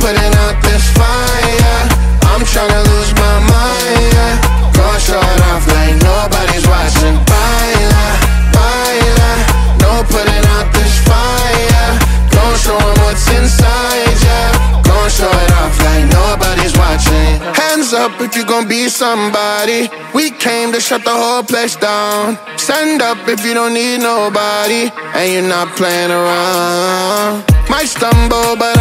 Putting Hands up if you gon' be somebody. We came to shut the whole place down. Stand up if you don't need nobody and you're not playing around. Might stumble, but